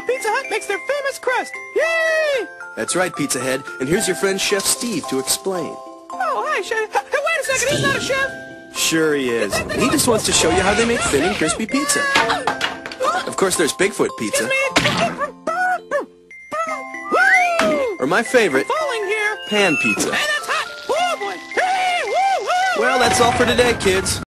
how Pizza Hut makes their famous crust. Yay! That's right, Pizza Head. And here's your friend Chef Steve to explain. Oh, hi, Chef. Hey, wait a second. He's not a chef. Sure he is. He just wants to show you how they make thin and crispy pizza. Of course, there's Bigfoot pizza. Or my favorite, pan pizza. Hey, that's hot. Oh, boy. Hey, woo, woo. Well, that's all for today, kids.